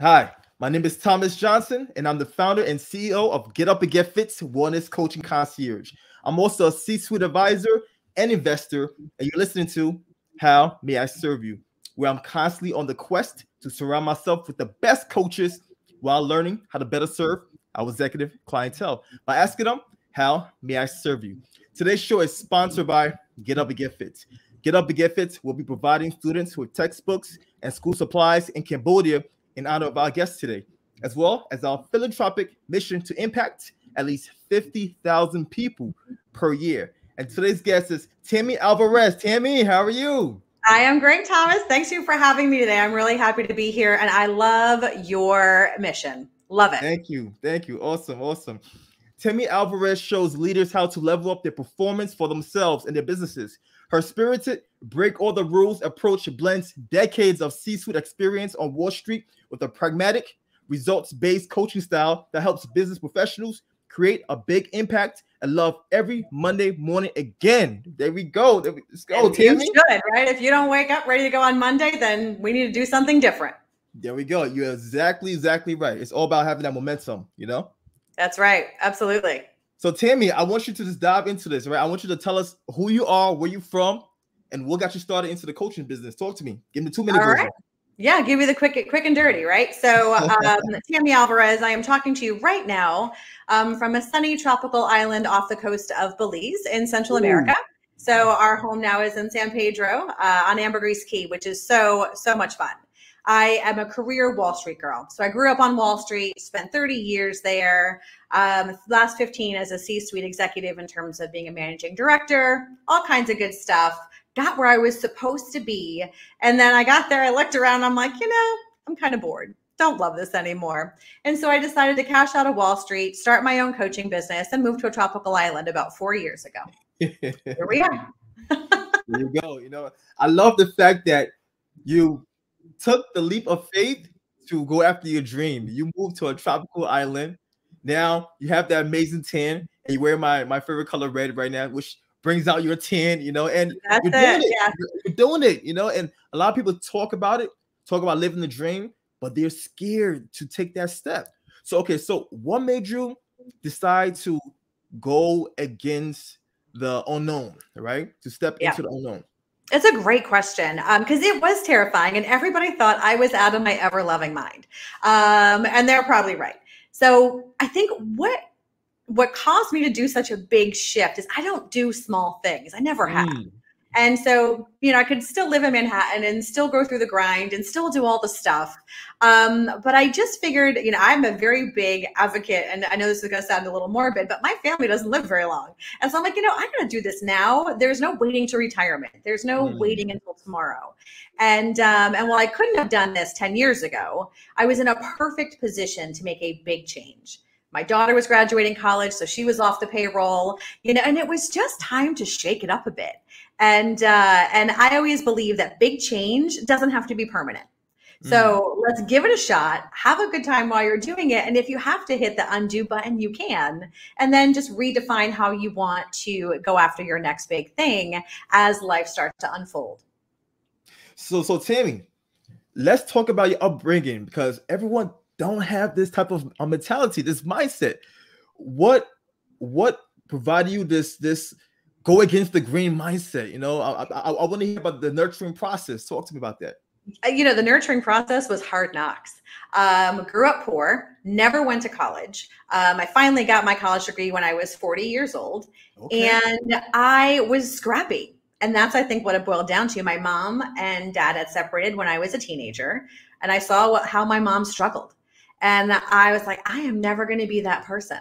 Hi, my name is Thomas Johnson, and I'm the founder and CEO of Get Up and Get Fit's Wellness Coaching Concierge. I'm also a C suite advisor and investor, and you're listening to How May I Serve You, where I'm constantly on the quest to surround myself with the best coaches while learning how to better serve our executive clientele by asking them, How may I serve you? Today's show is sponsored by Get Up and Get Fit. Get Up and Get Fit will be providing students with textbooks and school supplies in Cambodia in honor of our guest today, as well as our philanthropic mission to impact at least 50,000 people per year. And today's guest is Tammy Alvarez. Tammy, how are you? I am great, Thomas. Thanks you for having me today. I'm really happy to be here, and I love your mission. Love it. Thank you. Thank you. Awesome. Awesome. Tammy Alvarez shows leaders how to level up their performance for themselves and their businesses. Her spirited, break all the rules approach blends decades of C suite experience on Wall Street with a pragmatic, results based coaching style that helps business professionals create a big impact and love every Monday morning again. There we go. There we, let's go, and Tammy. You should, right? If you don't wake up ready to go on Monday, then we need to do something different. There we go. You're exactly, exactly right. It's all about having that momentum, you know? That's right. Absolutely. So, Tammy, I want you to just dive into this, right? I want you to tell us who you are, where you're from, and what got you started into the coaching business. Talk to me. Give me two minutes. Right. Yeah, give me the quick, quick and dirty, right? So, um, Tammy Alvarez, I am talking to you right now um, from a sunny tropical island off the coast of Belize in Central Ooh. America. So, our home now is in San Pedro uh, on Ambergris Caye, which is so, so much fun. I am a career Wall Street girl. So I grew up on Wall Street, spent 30 years there. Um, last 15 as a C-suite executive in terms of being a managing director, all kinds of good stuff. Got where I was supposed to be, and then I got there. I looked around. I'm like, you know, I'm kind of bored. Don't love this anymore. And so I decided to cash out of Wall Street, start my own coaching business, and move to a tropical island about four years ago. Here we are. there you go. You know, I love the fact that you took the leap of faith to go after your dream. You moved to a tropical island. Now you have that amazing tan, and you wear my my favorite color red right now, which brings out your tan, you know, and That's you're doing it. it. Yeah. You're doing it, you know, and a lot of people talk about it, talk about living the dream, but they're scared to take that step. So, okay, so what made you decide to go against the unknown, right? To step yeah. into the unknown? It's a great question because um, it was terrifying, and everybody thought I was out of my ever loving mind, um, and they're probably right. So I think what what caused me to do such a big shift is I don't do small things. I never have. And so, you know, I could still live in Manhattan and still go through the grind and still do all the stuff. Um, but I just figured, you know, I'm a very big advocate, and I know this is going to sound a little morbid, but my family doesn't live very long. And so I'm like, you know, I'm going to do this now. There's no waiting to retirement. There's no mm. waiting until tomorrow. And um, and while I couldn't have done this 10 years ago, I was in a perfect position to make a big change my daughter was graduating college so she was off the payroll you know and it was just time to shake it up a bit and uh, and I always believe that big change doesn't have to be permanent. So mm. let's give it a shot. Have a good time while you're doing it. And if you have to hit the undo button, you can. And then just redefine how you want to go after your next big thing as life starts to unfold. So, so Tammy, let's talk about your upbringing because everyone don't have this type of uh, mentality, this mindset. What what provided you this this go against the green mindset. You know, I, I, I want to hear about the nurturing process. Talk to me about that. Uh, you know, the nurturing process was hard knocks. Um, grew up poor, never went to college. Um, I finally got my college degree when I was 40 years old, okay. and I was scrappy. And that's, I think, what it boiled down to. My mom and dad had separated when I was a teenager, and I saw what, how my mom struggled. And I was like, I am never going to be that person.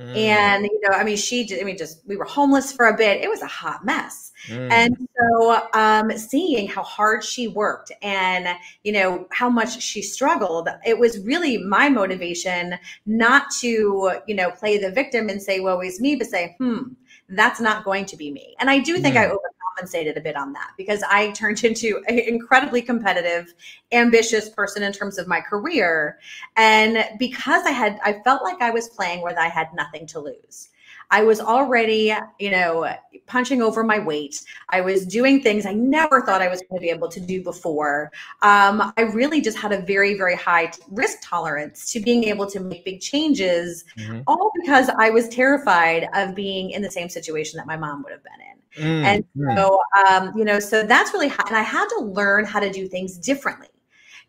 Mm. And, you know, I mean, she, I mean, just, we were homeless for a bit. It was a hot mess. Mm. And so, um, seeing how hard she worked and, you know, how much she struggled, it was really my motivation not to, you know, play the victim and say, woe is me, but say, hmm, that's not going to be me. And I do think mm. I overcompensated a bit on that because I turned into an incredibly competitive, ambitious person in terms of my career. And because I had, I felt like I was playing where I had nothing to lose. I was already, you know, punching over my weight. I was doing things I never thought I was going to be able to do before. Um, I really just had a very, very high risk tolerance to being able to make big changes, mm-hmm. all because I was terrified of being in the same situation that my mom would have been in. Mm-hmm. And mm. so, um, you know, so that's really, high, and I had to learn how to do things differently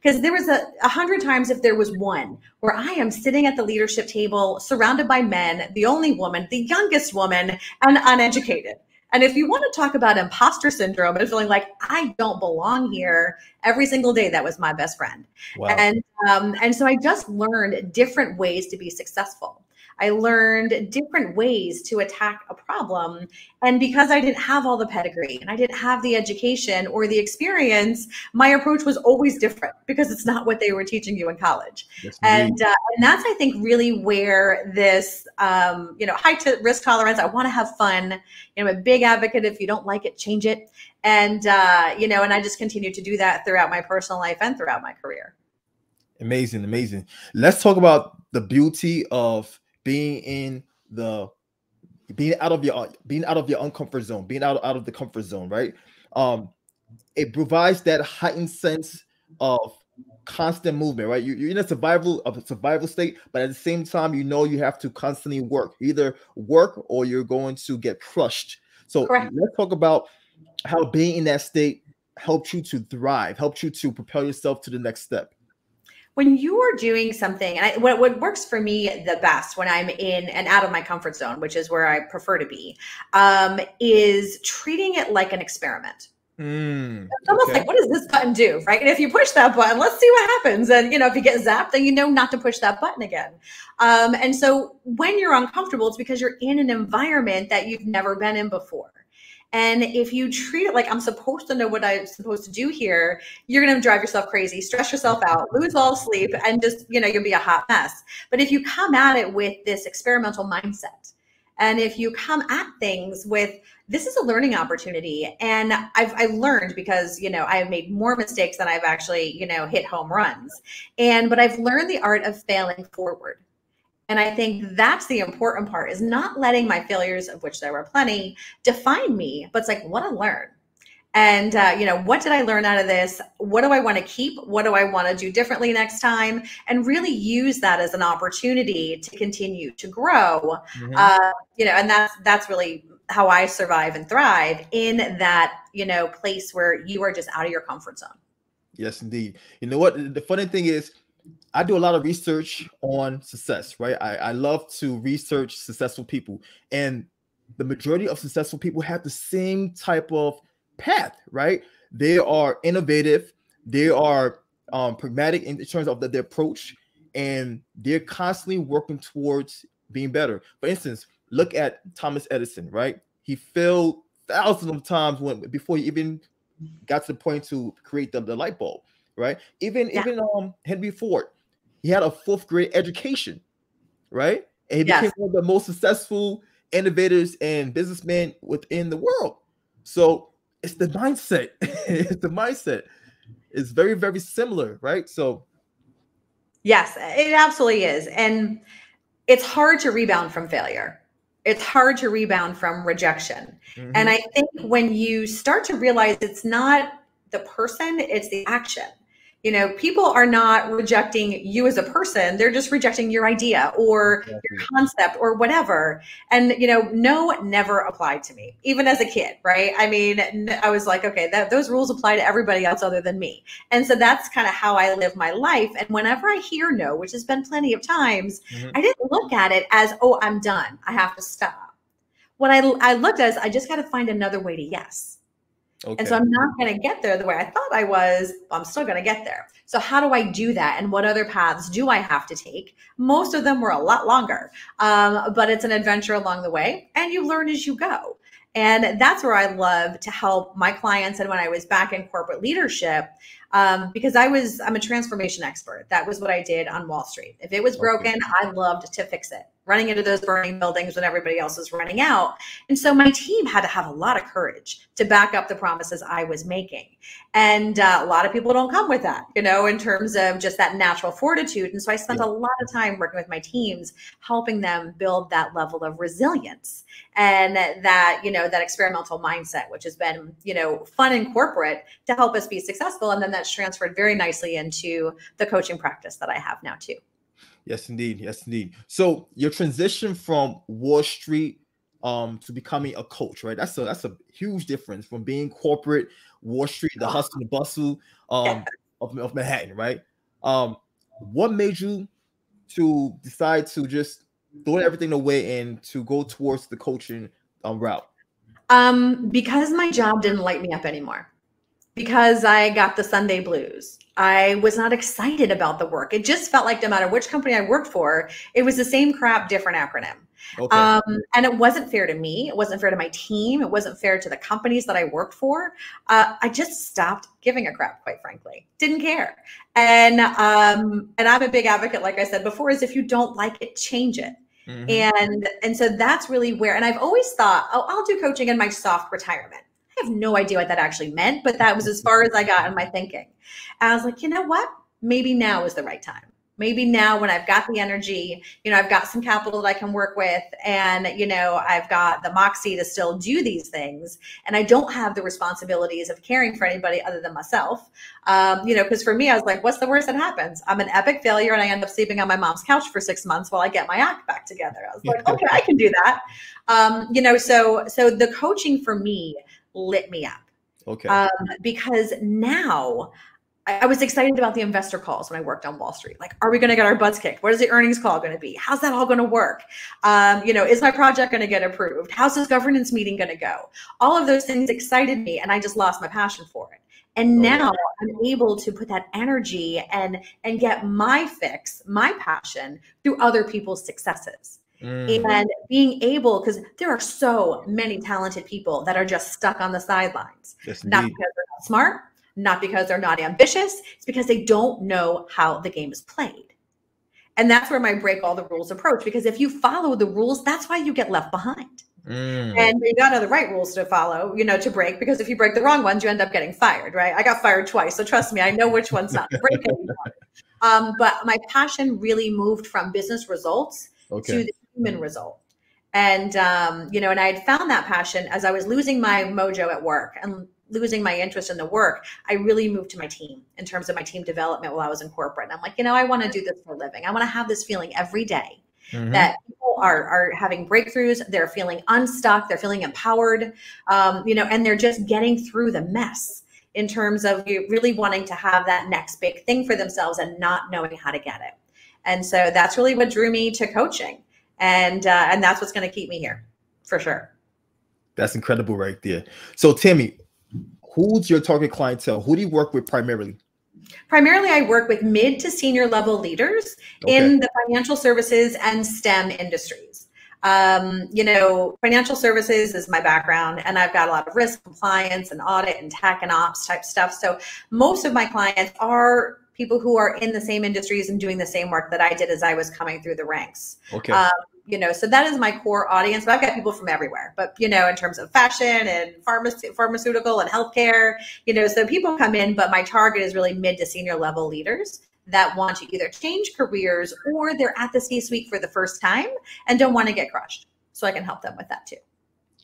because there was a, a hundred times if there was one where I am sitting at the leadership table surrounded by men, the only woman, the youngest woman, and uneducated. And if you want to talk about imposter syndrome and feeling like I don't belong here, every single day that was my best friend. Wow. And um, and so I just learned different ways to be successful. I learned different ways to attack a problem. And because I didn't have all the pedigree and I didn't have the education or the experience, my approach was always different because it's not what they were teaching you in college. Yes, and uh, and that's I think really where this um, you know high t- risk tolerance. I want to have fun. You know, I'm a big advocate. If you don't like it, change it. And uh, you know, and I just continue to do that throughout my personal life and throughout my career. Amazing, amazing. Let's talk about the beauty of being in the being out of your being out of your uncomfort zone, being out, out of the comfort zone, right? Um, it provides that heightened sense of constant movement, right? You, are in a survival of a survival state, but at the same time, you know you have to constantly work, either work or you're going to get crushed. So Correct. let's talk about how being in that state helped you to thrive, helped you to propel yourself to the next step when you are doing something and I, what, what works for me the best when i'm in and out of my comfort zone which is where i prefer to be um, is treating it like an experiment Mm, it's almost okay. like, what does this button do? Right. And if you push that button, let's see what happens. And, you know, if you get zapped, then you know not to push that button again. Um, and so when you're uncomfortable, it's because you're in an environment that you've never been in before. And if you treat it like I'm supposed to know what I'm supposed to do here, you're going to drive yourself crazy, stress yourself mm-hmm. out, lose all sleep, and just, you know, you'll be a hot mess. But if you come at it with this experimental mindset, and if you come at things with this is a learning opportunity and I've, I've learned because you know i've made more mistakes than i've actually you know hit home runs. And but i've learned the art of failing forward and I think that's the important part is not letting my failures, of which there were plenty, define me, but it's like what I learned. And, uh, you know, what did I learn out of this? What do I want to keep? What do I want to do differently next time? And really use that as an opportunity to continue to grow. Mm-hmm. Uh, you know, and that's, that's really how I survive and thrive in that, you know, place where you are just out of your comfort zone. Yes, indeed. You know what? The funny thing is, I do a lot of research on success, right? I, I love to research successful people, and the majority of successful people have the same type of path, right? They are innovative, they are um, pragmatic in terms of the, their approach, and they're constantly working towards being better. For instance, look at Thomas Edison, right? He failed thousands of times when before he even got to the point to create the, the light bulb, right? Even yeah. even um Henry Ford, he had a fourth grade education, right? And he became one of the most successful innovators and businessmen within the world. So it's the mindset. it's the mindset. It's very, very similar, right? So yes, it absolutely is. And it's hard to rebound from failure. It's hard to rebound from rejection. Mm-hmm. And I think when you start to realize it's not the person, it's the action you know people are not rejecting you as a person they're just rejecting your idea or exactly. your concept or whatever. And you know no never applied to me even as a kid right? I mean i was like okay that those rules apply to everybody else other than me. And so that's kind of how i live my life. And whenever i hear no which has been plenty of times mm-hmm. i didn't look at it as oh i'm done. I have to stop. What i, I looked as i just got to find another way to yes Okay. And so I'm not going to get there the way I thought I was. I'm still going to get there. So how do I do that? And what other paths do I have to take? Most of them were a lot longer, um, but it's an adventure along the way, and you learn as you go. And that's where I love to help my clients. And when I was back in corporate leadership, um, because I was, I'm a transformation expert. That was what I did on Wall Street. If it was broken, okay. I loved to fix it. Running into those burning buildings when everybody else is running out. And so my team had to have a lot of courage to back up the promises I was making. And uh, a lot of people don't come with that, you know, in terms of just that natural fortitude. And so I spent a lot of time working with my teams, helping them build that level of resilience and that, you know, that experimental mindset, which has been, you know, fun in corporate to help us be successful. And then that's transferred very nicely into the coaching practice that I have now, too. Yes, indeed. Yes, indeed. So your transition from Wall Street um to becoming a coach, right? That's a that's a huge difference from being corporate Wall Street, the hustle and bustle um of, of Manhattan, right? Um, what made you to decide to just throw everything away and to go towards the coaching um, route? Um, because my job didn't light me up anymore because I got the Sunday blues. I was not excited about the work. It just felt like no matter which company I worked for, it was the same crap, different acronym. Okay. Um, and it wasn't fair to me. It wasn't fair to my team. It wasn't fair to the companies that I worked for. Uh, I just stopped giving a crap, quite frankly. Didn't care. And um, and I'm a big advocate, like I said before, is if you don't like it, change it. Mm-hmm. And and so that's really where. And I've always thought, oh, I'll do coaching in my soft retirement. I have no idea what that actually meant, but that was as far as I got in my thinking. And I was like, you know what? Maybe now is the right time. Maybe now, when I've got the energy, you know, I've got some capital that I can work with, and, you know, I've got the moxie to still do these things, and I don't have the responsibilities of caring for anybody other than myself. Um, you know, because for me, I was like, what's the worst that happens? I'm an epic failure, and I end up sleeping on my mom's couch for six months while I get my act back together. I was like, okay, I can do that. Um, you know, so so the coaching for me lit me up. Okay. Um, because now I, was excited about the investor calls when I worked on Wall Street. Like, are we going to get our butts kicked? What is the earnings call going to be? How's that all going to work? Um, you know, is my project going to get approved? How's this governance meeting going to go? All of those things excited me, and I just lost my passion for it. And oh, now I'm able to put that energy and and get my fix, my passion through other people's successes. Mm. And being able, because there are so many talented people that are just stuck on the sidelines, yes, not because they're not smart, not because they're not ambitious, it's because they don't know how the game is played. And that's where my break all the rules approach, because if you follow the rules, that's why you get left behind. Mm. And you got to know the right rules to follow, you know, to break, because if you break the wrong ones, you end up getting fired, right? I got fired twice. So trust me, I know which one's not breaking. um, but my passion really moved from business results okay. to the human result. And um, you know, and I had found that passion as I was losing my mojo at work and losing my interest in the work. I really moved to my team in terms of my team development while I was in corporate. And I'm like, you know, I want to do this for a living. I want to have this feeling every day Mm-hmm. that people are are having breakthroughs they're feeling unstuck they're feeling empowered um, you know and they're just getting through the mess in terms of really wanting to have that next big thing for themselves and not knowing how to get it and so that's really what drew me to coaching and uh, and that's what's going to keep me here for sure. That's incredible, right there. So, Timmy, who's your target clientele? Who do you work with primarily? Primarily, I work with mid to senior level leaders okay. in the financial services and STEM industries. Um, you know, financial services is my background, and I've got a lot of risk compliance and audit and tech and ops type stuff. So, most of my clients are people who are in the same industries and doing the same work that I did as I was coming through the ranks. Okay. Um, you know, so that is my core audience. But I've got people from everywhere. But you know, in terms of fashion and pharmacy, pharmaceutical and healthcare, you know, so people come in, but my target is really mid to senior level leaders that want to either change careers or they're at the C-suite for the first time and don't want to get crushed. So I can help them with that too.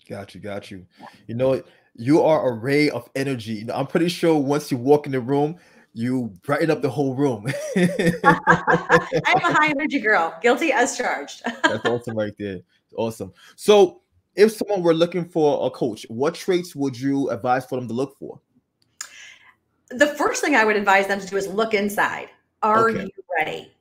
Got you, got you. You know, you are a ray of energy. You know, I'm pretty sure once you walk in the room, you brighten up the whole room. I'm a high energy girl, guilty as charged. That's awesome, right there. Awesome. So, if someone were looking for a coach, what traits would you advise for them to look for? The first thing I would advise them to do is look inside. Are okay. you ready?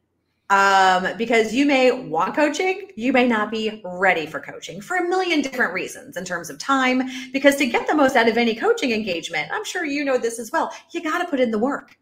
Um, because you may want coaching, you may not be ready for coaching for a million different reasons in terms of time. Because to get the most out of any coaching engagement, I'm sure you know this as well, you got to put in the work.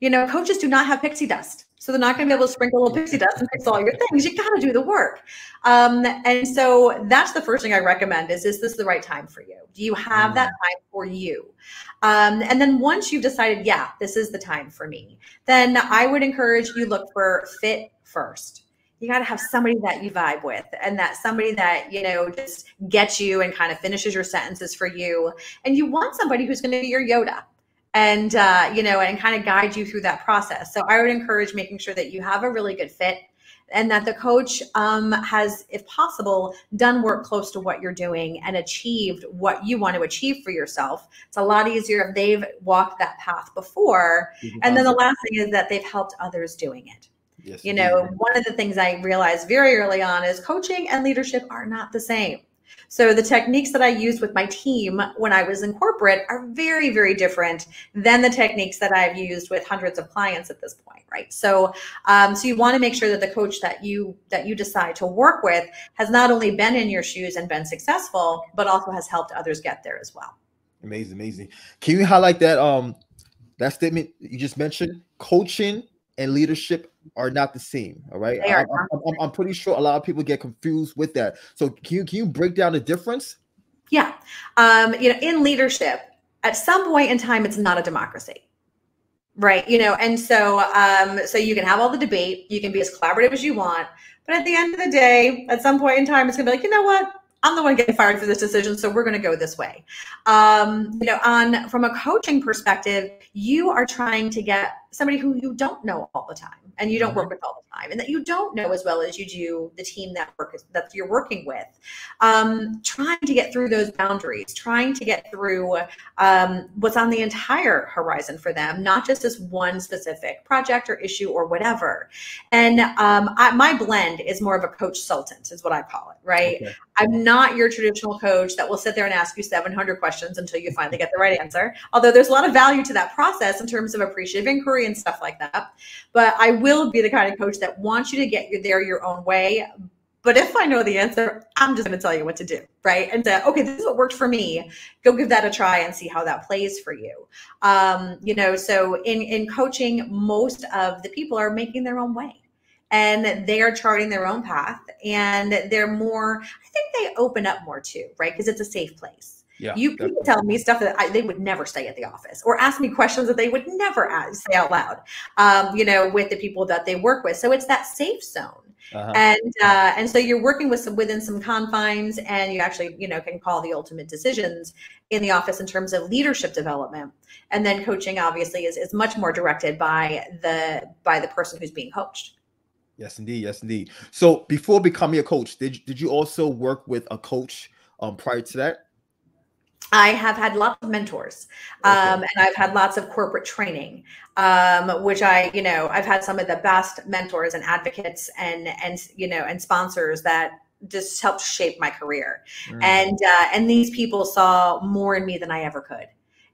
You know, coaches do not have pixie dust. So they're not going to be able to sprinkle a little pixie dust and fix all your things. You got to do the work. Um, and so that's the first thing I recommend is, is this the right time for you? Do you have that mm. time for you? Um, and then once you've decided, yeah, this is the time for me, then I would encourage you look for fit first. you got to have somebody that you vibe with and that somebody that you know just gets you and kind of finishes your sentences for you and you want somebody who's going to be your yoda and uh, you know and kind of guide you through that process so i would encourage making sure that you have a really good fit and that the coach um, has, if possible, done work close to what you're doing and achieved what you want to achieve for yourself. It's a lot easier if they've walked that path before. And then the last thing is that they've helped others doing it. Yes, you know, one of the things I realized very early on is coaching and leadership are not the same. So the techniques that I used with my team when I was in corporate are very, very different than the techniques that I've used with hundreds of clients at this point, right? So, um, so you want to make sure that the coach that you that you decide to work with has not only been in your shoes and been successful, but also has helped others get there as well. Amazing, amazing. Can you highlight that um that statement you just mentioned? Coaching and leadership are not the same. All right. I, am I'm, I'm pretty sure a lot of people get confused with that. So can you can you break down the difference? Yeah. Um, you know, in leadership, at some point in time, it's not a democracy. Right. You know, and so um, so you can have all the debate, you can be as collaborative as you want, but at the end of the day, at some point in time, it's gonna be like, you know what? I'm the one getting fired for this decision, so we're going to go this way. Um, you know, on from a coaching perspective, you are trying to get somebody who you don't know all the time and you don't mm-hmm. work with all the time and that you don't know as well as you do the team that work that you're working with um, trying to get through those boundaries trying to get through um, what's on the entire horizon for them not just as one specific project or issue or whatever and um, I, my blend is more of a coach sultant is what i call it right okay. i'm not your traditional coach that will sit there and ask you 700 questions until you finally get the right answer although there's a lot of value to that process in terms of appreciative inquiry and stuff like that but i will be the kind of coach that wants you to get you there your own way. But if I know the answer, I'm just going to tell you what to do, right? And say, okay, this is what worked for me. Go give that a try and see how that plays for you. Um, you know, so in in coaching, most of the people are making their own way and they are charting their own path and they're more i think they open up more too right because it's a safe place yeah, you can tell me stuff that I, they would never say at the office, or ask me questions that they would never ask, say out loud. Um, you know, with the people that they work with. So it's that safe zone. Uh-huh. And uh, and so you're working with some within some confines, and you actually you know can call the ultimate decisions in the office in terms of leadership development. And then coaching obviously is is much more directed by the by the person who's being coached. Yes, indeed. Yes, indeed. So before becoming a coach, did did you also work with a coach um, prior to that? I have had lots of mentors, um, and I've had lots of corporate training, um, which I, you know, I've had some of the best mentors and advocates and and you know and sponsors that just helped shape my career, mm. and uh, and these people saw more in me than I ever could,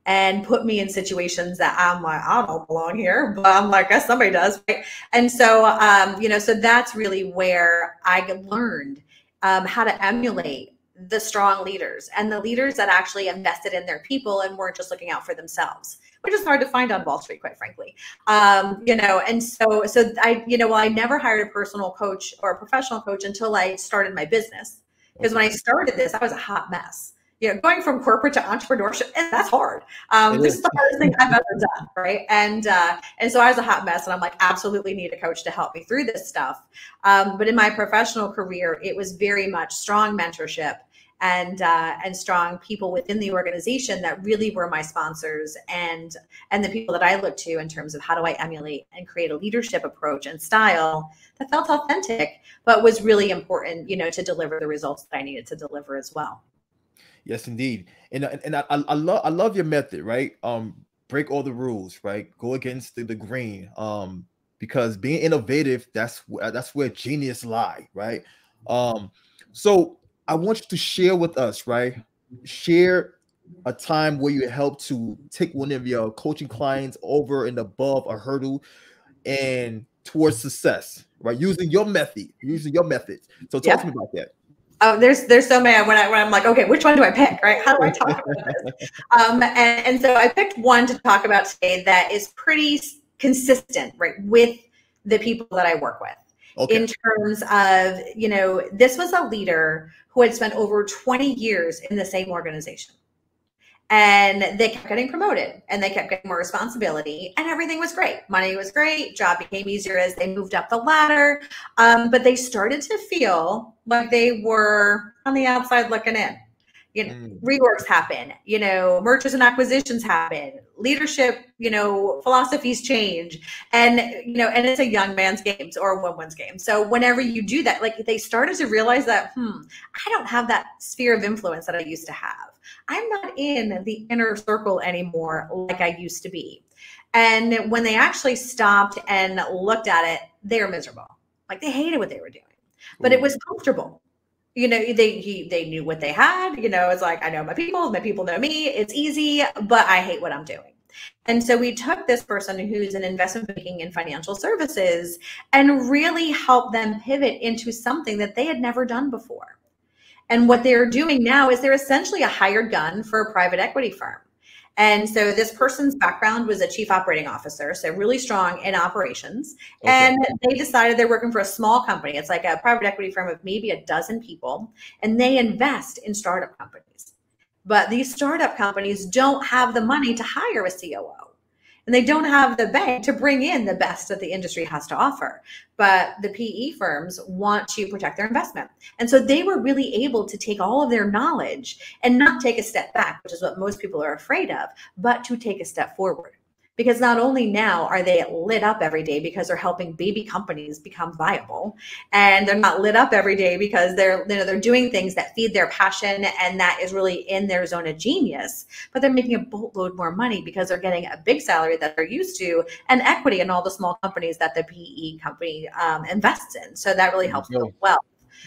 and put me in situations that I'm like I don't belong here, but I'm like guess somebody does, right? And so, um, you know, so that's really where I learned um, how to emulate the strong leaders and the leaders that actually invested in their people and weren't just looking out for themselves which is hard to find on wall street quite frankly um, you know and so so i you know well i never hired a personal coach or a professional coach until i started my business because when i started this i was a hot mess you know, going from corporate to entrepreneurship, and that's hard. Um, this is the hardest thing I've ever done, right? And uh, and so I was a hot mess, and I'm like, absolutely need a coach to help me through this stuff. Um, but in my professional career, it was very much strong mentorship and uh, and strong people within the organization that really were my sponsors and and the people that I looked to in terms of how do I emulate and create a leadership approach and style that felt authentic, but was really important, you know, to deliver the results that I needed to deliver as well. Yes, indeed. And and I, I love I love your method, right? Um, break all the rules, right? Go against the, the grain. Um, because being innovative, that's that's where genius lie, right? Um, so I want you to share with us, right? Share a time where you helped to take one of your coaching clients over and above a hurdle and towards success, right? Using your method, using your methods. So talk yeah. to me about that. Oh, there's there's so many when I when I'm like, okay, which one do I pick? Right? How do I talk about this? Um, and, and so I picked one to talk about today that is pretty consistent, right, with the people that I work with. Okay. In terms of, you know, this was a leader who had spent over 20 years in the same organization and they kept getting promoted and they kept getting more responsibility and everything was great money was great job became easier as they moved up the ladder um, but they started to feel like they were on the outside looking in you know mm. reworks happen you know mergers and acquisitions happen leadership you know philosophies change. And you know and it's a young man's games or a woman's game. So whenever you do that like they started to realize that hmm i don't have that sphere of influence that i used to have. I'm not in the inner circle anymore like i used to be. And when they actually stopped and looked at it they were miserable. Like they hated what they were doing. But it was comfortable. You know they he, they knew what they had. You know it's like i know my people my people know me. It's easy but i hate what i'm doing and so we took this person who's in investment banking and financial services and really helped them pivot into something that they had never done before and what they're doing now is they're essentially a hired gun for a private equity firm and so this person's background was a chief operating officer, so really strong in operations. Okay. And they decided they're working for a small company. It's like a private equity firm of maybe a dozen people, and they invest in startup companies. But these startup companies don't have the money to hire a COO and they don't have the bank to bring in the best that the industry has to offer. But the PE firms want to protect their investment. And so they were really able to take all of their knowledge and not take a step back, which is what most people are afraid of, but to take a step forward because not only now are they lit up every day because they're helping baby companies become viable and they're not lit up every day because they're you know they're doing things that feed their passion and that is really in their zone of genius but they're making a boatload more money because they're getting a big salary that they're used to and equity in all the small companies that the pe company um, invests in. So that really helps them well.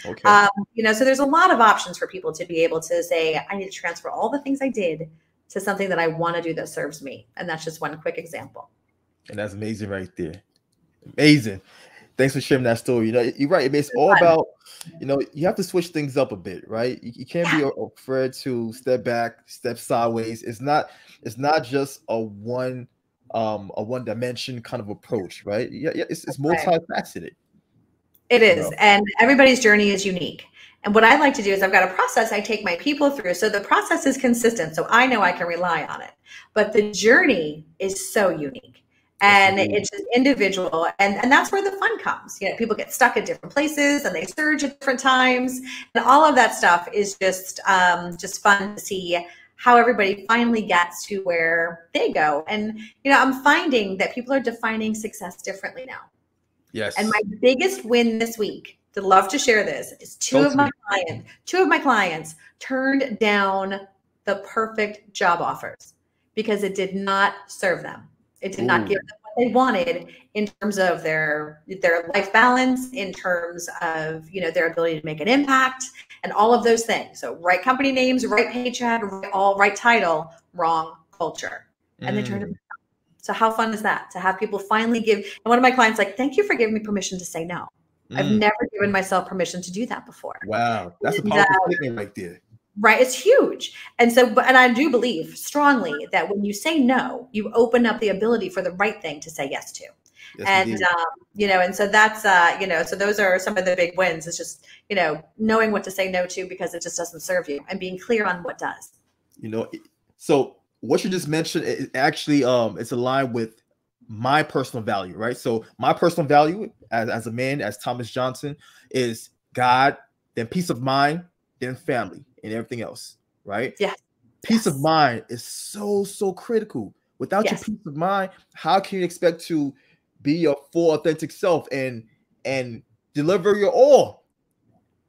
Okay. Um, you know, so there's a lot of options for people to be able to say, I need to transfer all the things I did to something that I want to do that serves me. And that's just one quick example. And that's amazing right there. Amazing. Thanks for sharing that story. You know, you're right. It's all about, you know, you have to switch things up a bit, right? You, you can't yeah. be afraid to step back, step sideways. It's not, it's not just a one, um, a one dimension kind of approach, right? Yeah, yeah it's, it's multifaceted. It is, you know? and everybody's journey is unique. And what I like to do is I've got a process I take my people through. So the process is consistent. So I know I can rely on it. But the journey is so unique and it's individual and, and that's where the fun comes you know people get stuck at different places and they surge at different times and all of that stuff is just um, just fun to see how everybody finally gets to where they go and you know i'm finding that people are defining success differently now yes and my biggest win this week love to share this is two of my clients, two of my clients turned down the perfect job offers because it did not serve them. It did Ooh. not give them what they wanted in terms of their their life balance, in terms of you know their ability to make an impact, and all of those things. So right company names, right paycheck, right, all right title, wrong culture, and mm. they turned it. Mm. So how fun is that to have people finally give? And one of my clients like, thank you for giving me permission to say no. Mm. I've never given myself permission to do that before. Wow, that's a powerful uh, statement right there. Right, it's huge, and so, but and I do believe strongly that when you say no, you open up the ability for the right thing to say yes to. Yes, and um, you know, and so that's uh, you know, so those are some of the big wins. It's just you know knowing what to say no to because it just doesn't serve you, and being clear on what does. You know, so what you just mentioned it actually um it's aligned with my personal value, right? So my personal value as, as a man, as Thomas Johnson, is God, then peace of mind, then family, and everything else, right? Yeah. Peace yes. of mind is so, so critical. Without yes. your peace of mind, how can you expect to be your full authentic self and and deliver your all?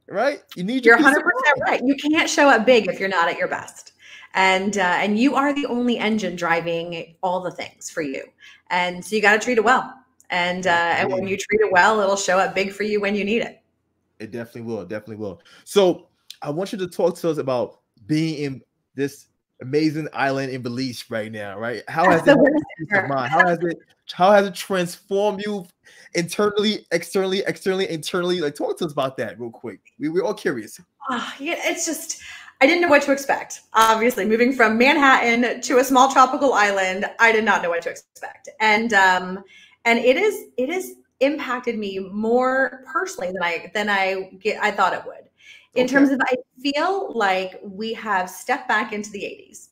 Right? You need your You're 100% right. You can't show up big if you're not at your best and uh, and you are the only engine driving all the things for you and so you got to treat it well and uh, and when you treat it well it'll show up big for you when you need it. It definitely will definitely will. So i want you to talk to us about being in this amazing island in belize right now right? How has it how has it how has it transformed you internally externally externally internally? Like talk to us about that real quick. We, we're all curious. Oh, yeah it's just I didn't know what to expect. Obviously, moving from Manhattan to a small tropical island, I did not know what to expect, and um, and it is it has impacted me more personally than I than I get I thought it would. In okay. terms of, I feel like we have stepped back into the '80s,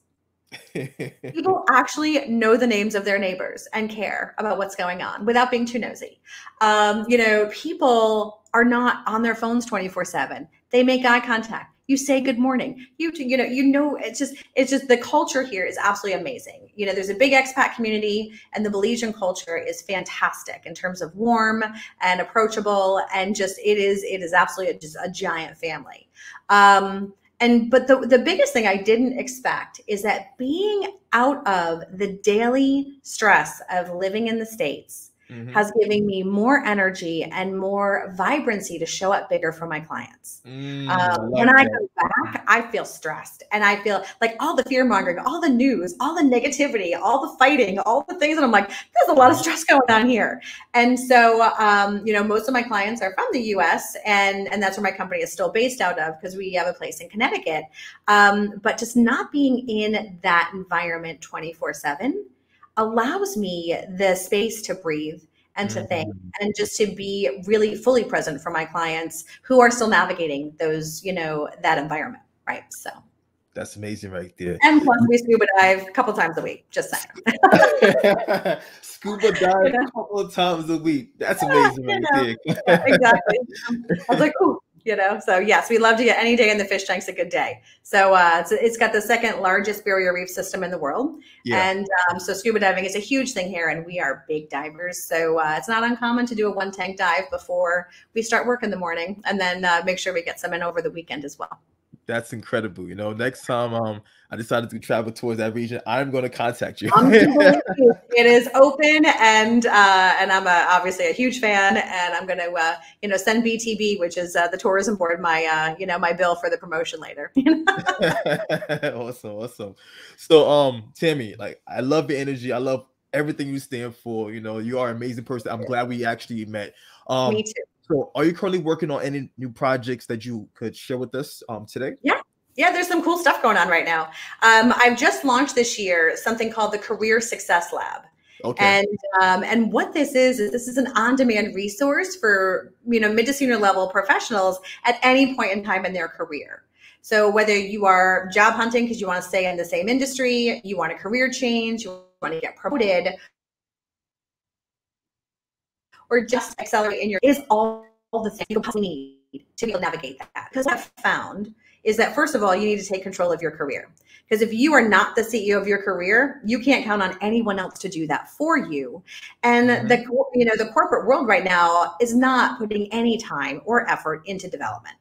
people actually know the names of their neighbors and care about what's going on without being too nosy. Um, you know, people are not on their phones 24 7. They make eye contact. You say good morning. You you know you know it's just it's just the culture here is absolutely amazing. You know there's a big expat community and the Belizean culture is fantastic in terms of warm and approachable and just it is it is absolutely just a giant family. Um, and but the, the biggest thing i didn't expect is that being out of the daily stress of living in the states mm-hmm. has given me more energy and more vibrancy to show up bigger for my clients. Mm, um, when I go back, I feel stressed and I feel like all the fear mongering, all the news, all the negativity, all the fighting, all the things. And I'm like, there's a lot of stress going on here. And so, um, you know, most of my clients are from the US and, and that's where my company is still based out of because we have a place in Connecticut. Um, but just not being in that environment 24 seven allows me the space to breathe and to think mm-hmm. and just to be really fully present for my clients who are still navigating those you know that environment right? So. That's amazing right there. And plus we scuba dive a couple times a week just saying. Scuba dive a couple of times a week. That's amazing right there. Exactly. I was like oh you know? So yes we love to get any day in the fish tank's a good day. So uh, it's, it's got the second largest barrier reef system in the world. Yeah. and um, so scuba diving is a huge thing here and we are big divers. So uh, it's not uncommon to do a one tank dive before we start work in the morning and then uh, make sure we get some in over the weekend as well that's incredible. You know, next time um I decided to travel towards that region, I'm going to contact you. it is open, and uh, and I'm a, obviously a huge fan, and I'm going to uh, you know send BTB, which is uh, the tourism board, my uh, you know my bill for the promotion later. awesome, awesome. So um Tammy, like I love your energy. I love everything you stand for. You know, you are an amazing person. I'm glad we actually met. Um, Me too. So, are you currently working on any new projects that you could share with us um, today? Yeah. Yeah, there's some cool stuff going on right now. Um, I've just launched this year something called the Career Success Lab. Okay. And um, and what this is is this is an on-demand resource for you know mid to senior level professionals at any point in time in their career. So whether you are job hunting because you want to stay in the same industry, you want a career change, you want to get promoted, or just accelerate in your is all, all the things you possibly need to be able to navigate that. Because what I've found is that first of all, you need to take control of your career. Because if you are not the CEO of your career, you can't count on anyone else to do that for you. And mm-hmm. the you know the corporate world right now is not putting any time or effort into development.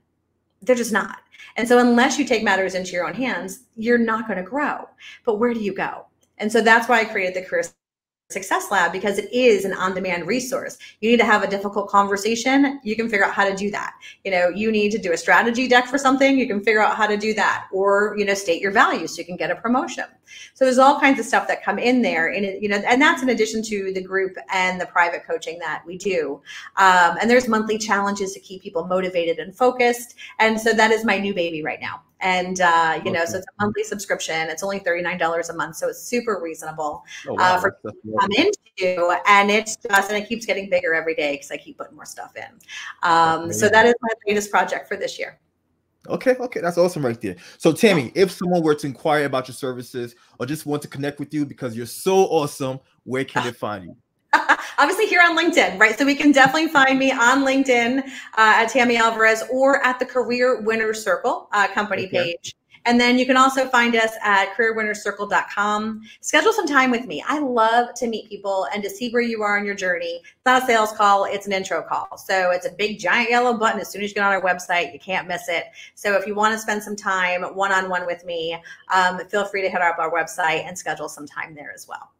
They're just not. And so unless you take matters into your own hands, you're not going to grow. But where do you go? And so that's why I created the career Success Lab because it is an on-demand resource. You need to have a difficult conversation, you can figure out how to do that. You know, you need to do a strategy deck for something, you can figure out how to do that or, you know, state your values so you can get a promotion. So there's all kinds of stuff that come in there and it, you know, and that's in addition to the group and the private coaching that we do. Um, and there's monthly challenges to keep people motivated and focused. And so that is my new baby right now and uh, you know, so it's a monthly subscription. It's only thirty nine dollars a month, so it's super reasonable oh, wow. uh, for people to come into. And it's just and it keeps getting bigger every day because I keep putting more stuff in. Um, so that is my latest project for this year. Okay, okay, that's awesome right there. So, Tammy, if someone were to inquire about your services or just want to connect with you because you're so awesome, where can they find you? obviously here on LinkedIn, right? So we can definitely find me on LinkedIn uh, at Tammy Alvarez or at the Career Winner Circle uh, company page. And then you can also find us at careerwinnercircle.com. Schedule some time with me. I love to meet people and to see where you are on your journey. It's not a sales call, it's an intro call. So it's a big giant yellow button as soon as you get on our website. You can't miss it. So if you want to spend some time one on one with me, um, feel free to hit up our website and schedule some time there as well.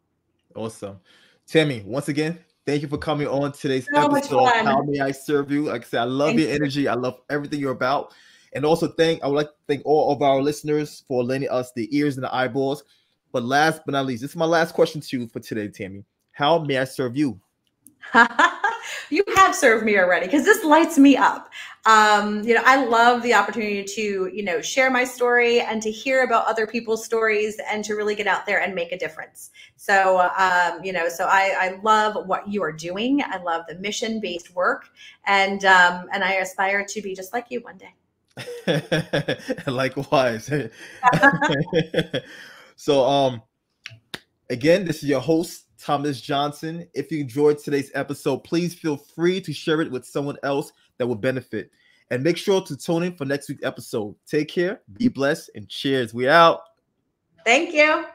Awesome. Tammy, once again, thank you for coming on today's so episode. How may I serve you? Like I said, I love thank your energy. You. I love everything you're about. And also thank I would like to thank all of our listeners for lending us the ears and the eyeballs. But last but not least, this is my last question to you for today, Tammy. How may I serve you? you have served me already because this lights me up. Um, you know, I love the opportunity to, you know, share my story and to hear about other people's stories and to really get out there and make a difference. So, um, you know, so I, I love what you are doing. I love the mission based work, and um, and I aspire to be just like you one day. Likewise. So um again, this is your host, Thomas Johnson. If you enjoyed today's episode, please feel free to share it with someone else that will benefit. And make sure to tune in for next week's episode. Take care, be blessed, and cheers. We out. Thank you.